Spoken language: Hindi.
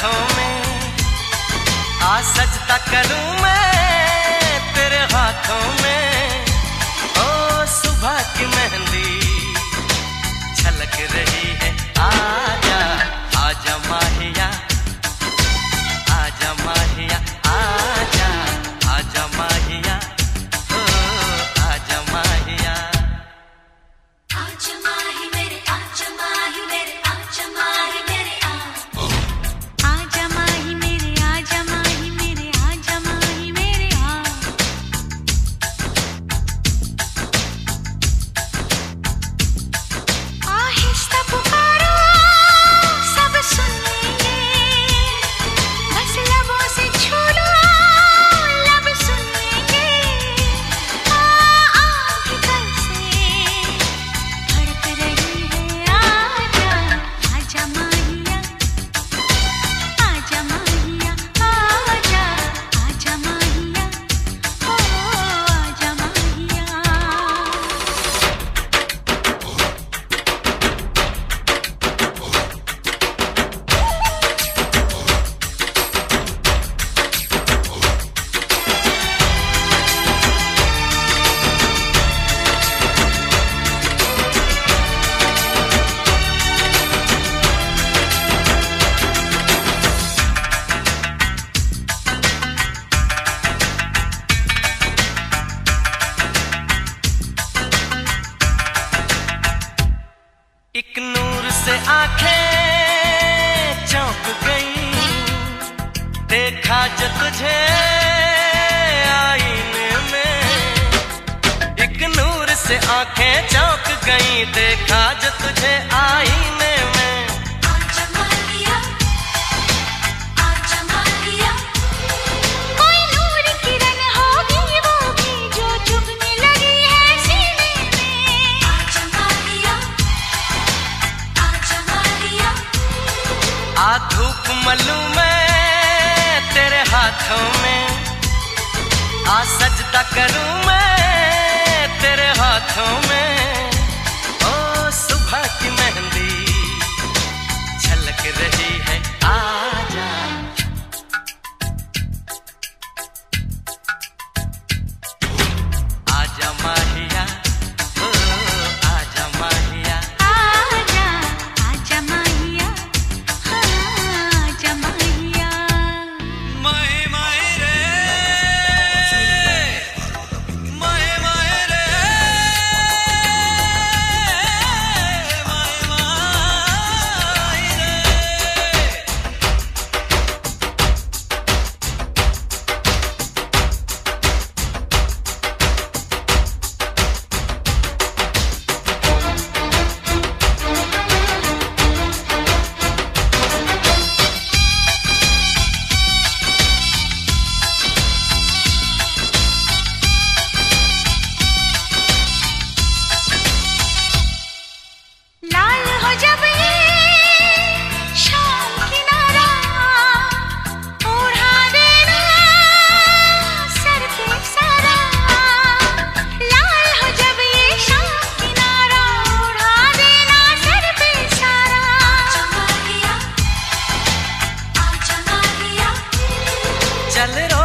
हाथों में, आ सजता करूँ मैं तेरे हाथों में। ओ, सुबह की मेहंदी छलक रही है आजा। से आँखें चौंक गई। देखा जो तुझे आईने में। एक नूर से आँखें चौंक गई। देखा जो तुझे आईने आ सजदा करूँ मैं तेरे हाथों में। ओ सुबह की मेहंदी छलक रही a little